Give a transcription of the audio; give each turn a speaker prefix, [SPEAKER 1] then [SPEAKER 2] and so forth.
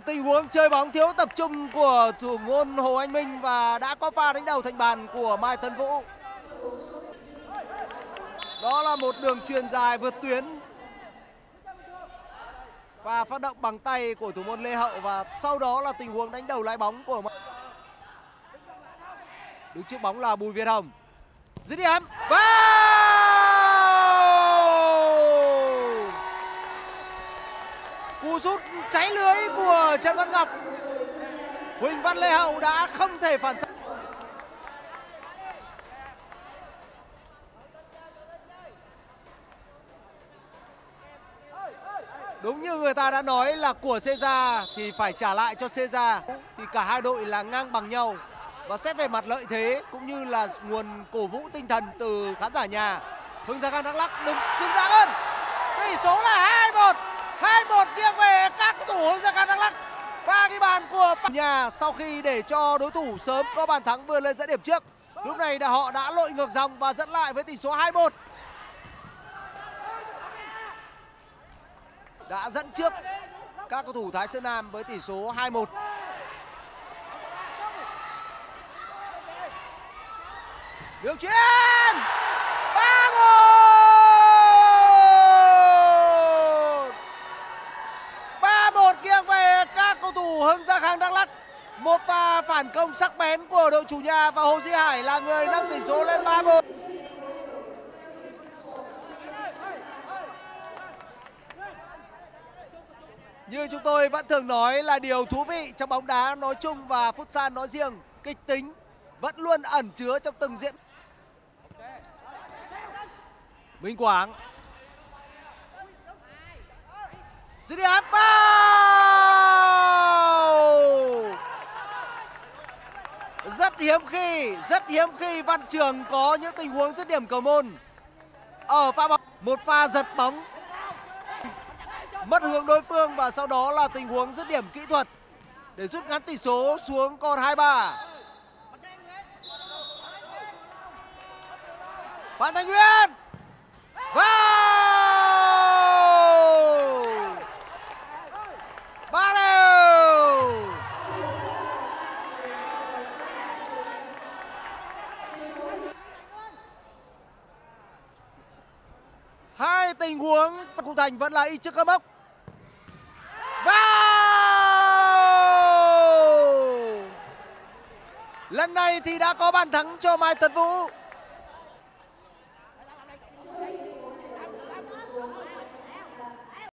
[SPEAKER 1] tình huống chơi bóng thiếu tập trung của thủ môn Hồ Anh Minh và đã có pha đánh đầu thành bàn của Mai Tấn Vũ. Đó là một đường truyền dài vượt tuyến. Pha phát động bằng tay của thủ môn Lê Hậu và sau đó là tình huống đánh đầu lái bóng của Đứng trước bóng là Bùi Việt Hồng. Dứt điểm. và Cú sút cháy lưới của Trần Văn Ngọc. Huỳnh Văn Lê Hậu đã không thể phản xạ. Đúng như người ta đã nói là của Ceza thì phải trả lại cho Ceza thì cả hai đội là ngang bằng nhau và xét về mặt lợi thế cũng như là nguồn cổ vũ tinh thần từ khán giả nhà, Hưng Giang Đắk Lắk đứng xứng đáng hơn tỷ số là 2 1 nghiêng về các cầu thủ Hưng Giang Đắk Lắk. Pha ghi bàn của nhà sau khi để cho đối thủ sớm có bàn thắng vươn lên dẫn điểm trước. Lúc này đã họ đã lội ngược dòng và dẫn lại với tỷ số 2-1 đã dẫn trước các cầu thủ Thái Sơn Nam với tỷ số 2-1 Đường chuyền 3-1 3-1 nghiêng về các cầu thủ Hưng Gia Khang Đắk Lắk một pha phản công sắc bén của đội chủ nhà và Hồ Duy Hải là người nâng tỷ số lên 3-1 Như chúng tôi vẫn thường nói là điều thú vị trong bóng đá nói chung và futsal nói riêng, kịch tính vẫn luôn ẩn chứa trong từng diễn. Minh Quảng. Dứt điểm vào. Rất hiếm khi, rất hiếm khi Văn Trường có những tình huống dứt điểm cầu môn. Ở pha bóng, một pha giật bóng mất hướng đối phương và sau đó là tình huống dứt điểm kỹ thuật để rút ngắn tỷ số xuống còn 2-3. Phan Thanh Nguyên tình huống khung thành vẫn là y trước các mốc vào! Lần này thì đã có bàn thắng cho mai tấn vũ.